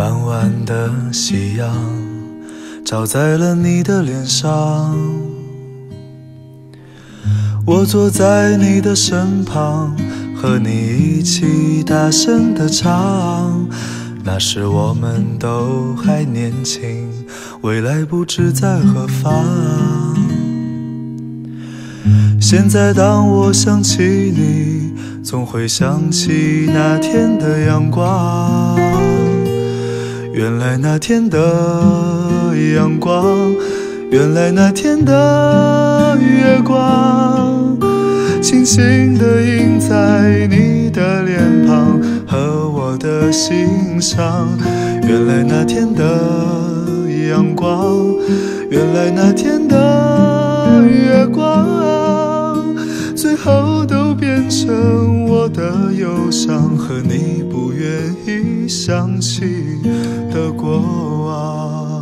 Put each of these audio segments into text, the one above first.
傍晚的夕阳照在了你的脸上，我坐在你的身旁，和你一起大声的唱。那时我们都还年轻，未来不知在何方。现在当我想起你，总会想起那天的阳光。原来那天的阳光，原来那天的月光，轻轻地映在你的脸庞和我的心上。原来那天的阳光，原来那天的月光，最后都变成我的忧伤和你不愿意想起的过往。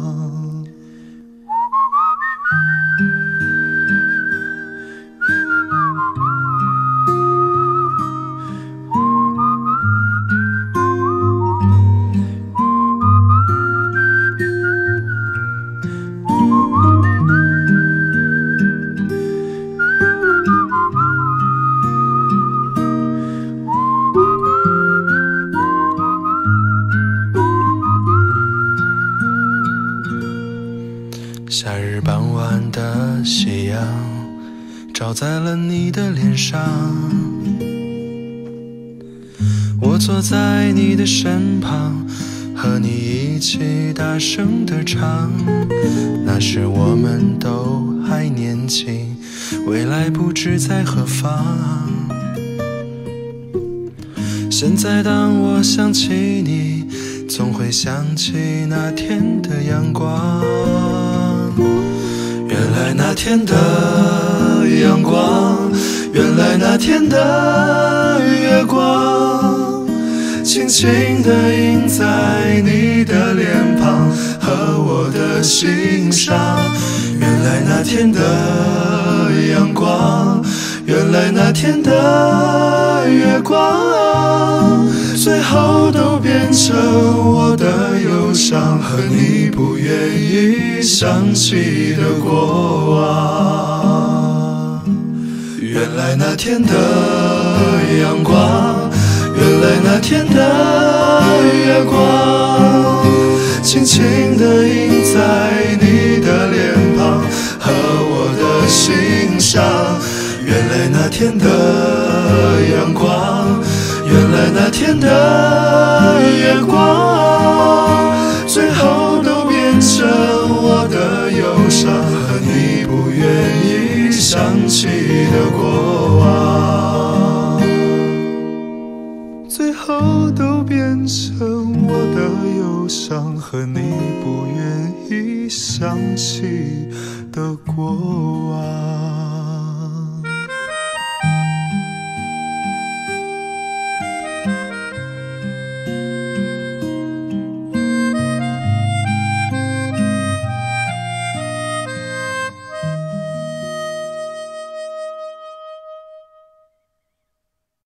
夏日傍晚的夕阳照在了你的脸上，我坐在你的身旁，和你一起大声的唱。那时我们都还年轻，未来不知在何方。现在当我想起你，总会想起那天的阳光。天的阳光，原来那天的月光，轻轻地映在你的脸庞和我的心上。原来那天的阳光，原来那天的月光，最后都变成我的忧伤和你不愿意想起的过往。原来那天的阳光，原来那天的月光，轻轻地印在你的脸庞和我的心上。原来那天的阳光，原来那天的月光，最后都变成我的忧伤和你不愿意想起的过往，最后都变成我的忧伤和你不愿意想起的过往。